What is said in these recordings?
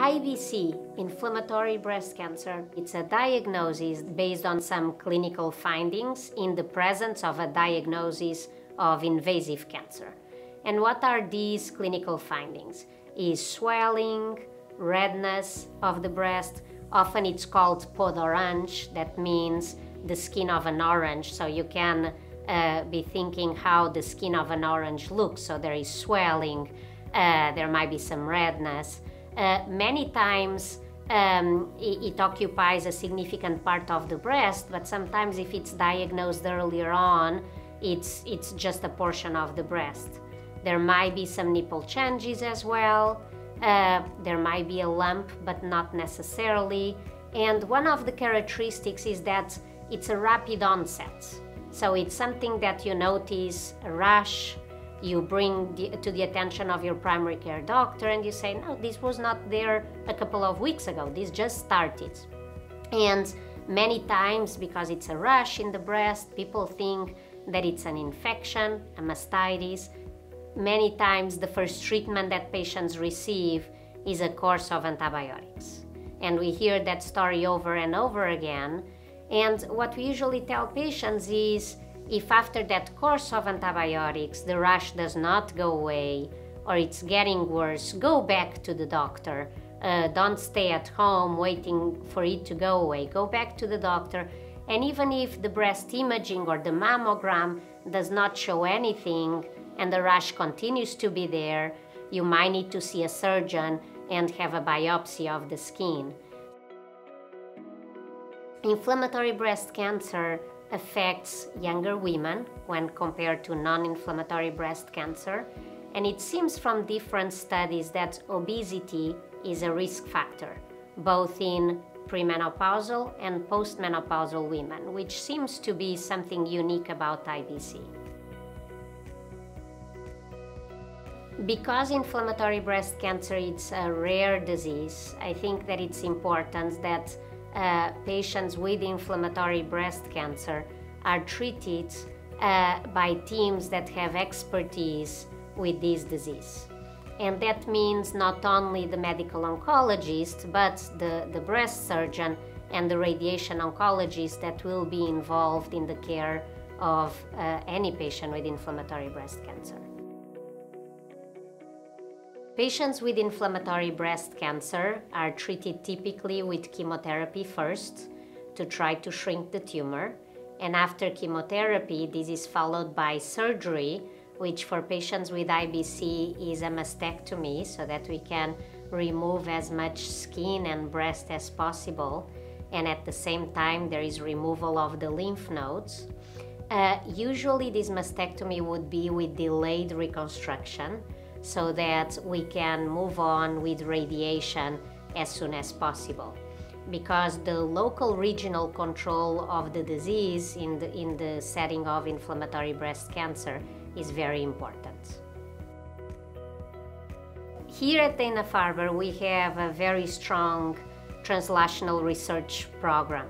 IBC, inflammatory breast cancer, it's a diagnosis based on some clinical findings in the presence of a diagnosis of invasive cancer. And what are these clinical findings? Is swelling, redness of the breast, often it's called peau d'orange, that means the skin of an orange, so you can uh, be thinking how the skin of an orange looks. So there is swelling, uh, there might be some redness. Uh, many times um, it, it, occupies a significant part of the breast, but sometimes if it's diagnosed earlier on, it's, it's just a portion of the breast. There might be some nipple changes as well. Uh, there might be a lump, but not necessarily. And one of the characteristics is that it's a rapid onset. So it's something that you notice a rash, you bring the, to the attention of your primary care doctor, and you say, No, this was not there a couple of weeks ago, this just started. And many times, because it's a rash in the breast, people think that it's an infection, a mastitis. Many times, the first treatment that patients receive is a course of antibiotics. And we hear that story over and over again and what we usually tell patients is if after that course of antibiotics the rash does not go away or it's getting worse, go back to the doctor. Uh, don't stay at home waiting for it to go away. Go back to the doctor. And even if the breast imaging or the mammogram does not show anything and the rash continues to be there, you might need to see a surgeon and have a biopsy of the skin. Inflammatory breast cancer affects younger women when compared to non-inflammatory breast cancer, and it seems from different studies that obesity is a risk factor, both in premenopausal and postmenopausal women, which seems to be something unique about IBC. Because inflammatory breast cancer is a rare disease, I think that it's important that uh, patients with inflammatory breast cancer are treated uh, by teams that have expertise with this disease. And that means not only the medical oncologist, but the, the breast surgeon and the radiation oncologist that will be involved in the care of uh, any patient with inflammatory breast cancer. Patients with inflammatory breast cancer are treated typically with chemotherapy first to try to shrink the tumor. And after chemotherapy, this is followed by surgery, which for patients with IBC is a mastectomy, so that we can remove as much skin and breast as possible. And at the same time, there is removal of the lymph nodes. Uh, usually, this mastectomy would be with delayed reconstruction so that we can move on with radiation as soon as possible. Because the local regional control of the disease in the, in the setting of inflammatory breast cancer is very important. Here at Dana-Farber, we have a very strong translational research program.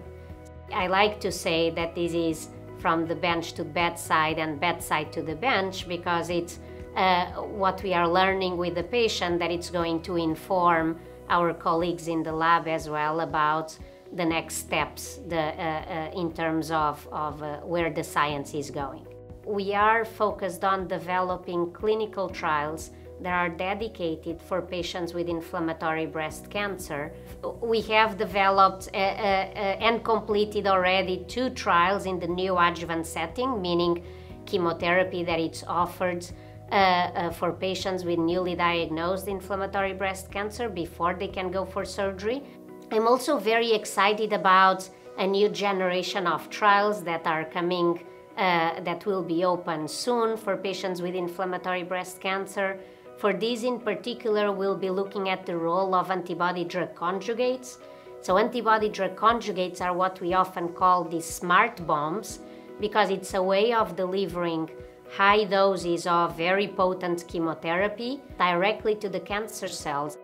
I like to say that this is from the bench to bedside and bedside to the bench because it's what we are learning with the patient that it's going to inform our colleagues in the lab as well about the next steps the, uh, uh, in terms of, of uh, where the science is going. We are focused on developing clinical trials that are dedicated for patients with inflammatory breast cancer. We have developed uh, uh, and completed already two trials in the neoadjuvant setting, meaning chemotherapy that it's offered uh, uh, for patients with newly diagnosed inflammatory breast cancer before they can go for surgery. I'm also very excited about a new generation of trials that are coming uh, that will be open soon for patients with inflammatory breast cancer. For these in particular, we'll be looking at the role of antibody drug conjugates. So antibody drug conjugates are what we often call the smart bombs because it's a way of delivering high doses of very potent chemotherapy directly to the cancer cells.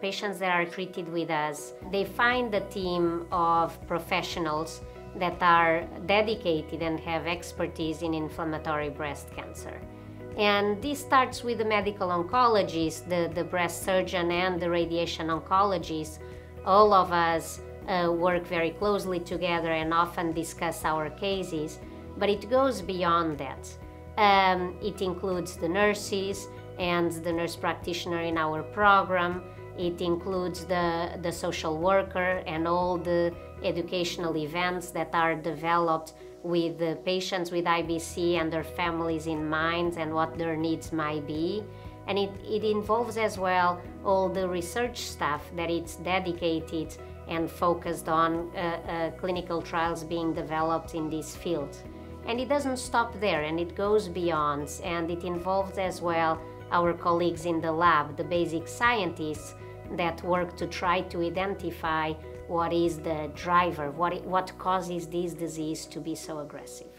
Patients that are treated with us, they find a team of professionals that are dedicated and have expertise in inflammatory breast cancer. And this starts with the medical oncologist, the, the breast surgeon, and the radiation oncologist. All of us uh, work very closely together and often discuss our cases, but it goes beyond that. Um, it includes the nurses and the nurse practitioner in our program. It includes the, the social worker and all the educational events that are developed with the patients with IBC and their families in mind and what their needs might be. And it, it involves as well all the research staff that it's dedicated and focused on uh, uh, clinical trials being developed in this field. And it doesn't stop there and it goes beyond and it involves as well our colleagues in the lab, the basic scientists that work to try to identify what is the driver, what, what causes this disease to be so aggressive.